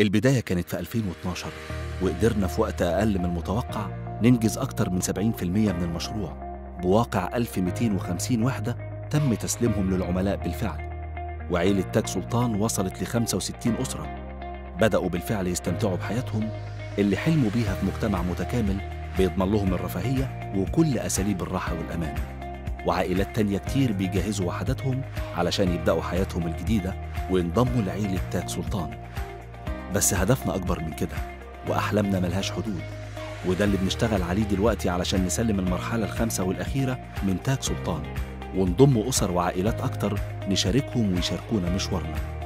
البداية كانت في 2012 وقدرنا في وقت أقل من المتوقع ننجز أكتر من 70% من المشروع. بواقع 1250 وحدة تم تسليمهم للعملاء بالفعل. وعيلة تاج سلطان وصلت ل 65 أسرة. بدأوا بالفعل يستمتعوا بحياتهم اللي حلموا بيها في مجتمع متكامل بيضمن لهم الرفاهية وكل أساليب الراحة والأمان. وعائلات تانية كتير بيجهزوا وحداتهم علشان يبدأوا حياتهم الجديدة وينضموا لعيلة تاج سلطان. بس هدفنا أكبر من كده وأحلامنا ملهاش حدود. وده اللي بنشتغل عليه دلوقتي علشان نسلم المرحلة الخامسة والأخيرة من تاج سلطان ونضم أسر وعائلات أكتر نشاركهم ويشاركونا مشوارنا.